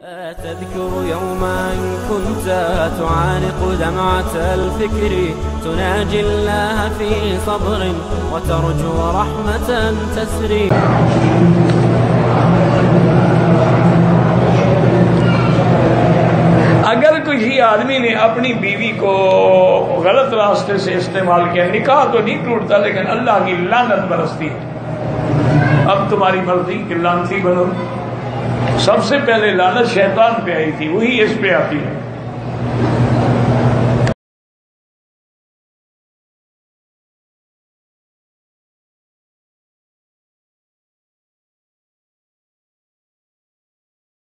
تذكر يوما كنت تعانق دمعة الفكر. تناجي الله في صبر وترجو رحمة تسري. اگر کسی آدمی نے اپنی بیوی کو غلط راستے سے استعمال کیا، نکاح تو نہیں ٹوٹتا، لیکن اللہ کی لانت برستی ہے۔ اب تمہاری مرضی کہ لانتی بنو۔ سب سے پہلے لانت شیطان پہ آئی تھی وہی اس پہ آتی ہے۔